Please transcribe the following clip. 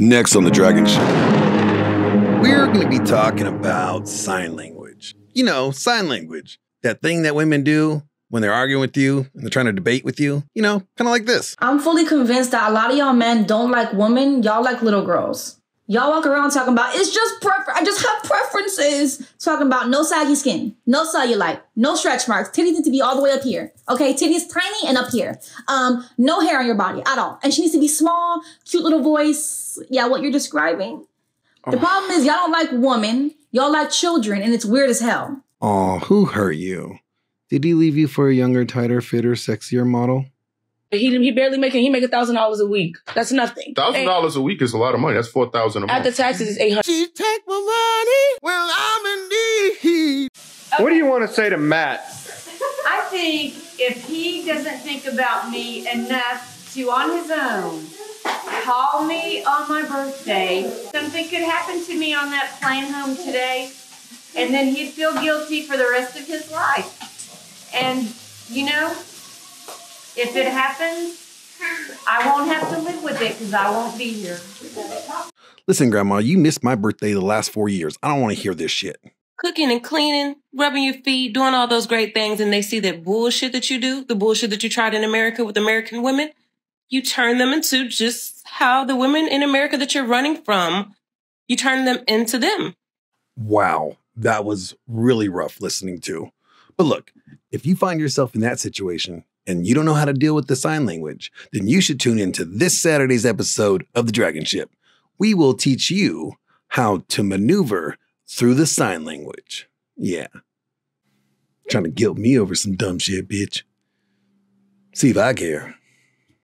Next on the Dragon Ship, we're going to be talking about sign language. You know, sign language. That thing that women do when they're arguing with you and they're trying to debate with you. You know, kind of like this. I'm fully convinced that a lot of y'all men don't like women. Y'all like little girls. Y'all walk around talking about it's just prefer. I just have preferences. Talking about no saggy skin, no cellulite, no stretch marks. Titties need to be all the way up here. Okay, titties tiny and up here. Um, no hair on your body at all, and she needs to be small, cute little voice. Yeah, what you're describing. The Oh. problem is y'all don't like women. Y'all like children, and it's weird as hell. Oh, who hurt you? Did he leave you for a younger, tighter, fitter, sexier model? He he barely making he make a thousand dollars a week. That's nothing. Thousand dollars a week is a lot of money. That's four thousand a month. After taxes is eight hundred. She take my money when I'm in need. What do you want to say to Matt? I think if he doesn't think about me enough to, on his own, call me on my birthday, something could happen to me on that plane home today, and then he'd feel guilty for the rest of his life. And, you know, if it happens, I won't have to live with it because I won't be here. Listen, Grandma, you missed my birthday the last four years. I don't want to hear this shit. cooking and cleaning, rubbing your feet, doing all those great things, and they see that bullshit that you do, the bullshit that you tried in America with American women, you turn them into just how the women in America that you're running from, you turn them into them. Wow, that was really rough listening to. But look, if you find yourself in that situation and you don't know how to deal with the sign language, then you should tune into this Saturday's episode of The Dragon Ship. We will teach you how to maneuver through the sign language. Yeah. Trying to guilt me over some dumb shit, bitch. See if I care.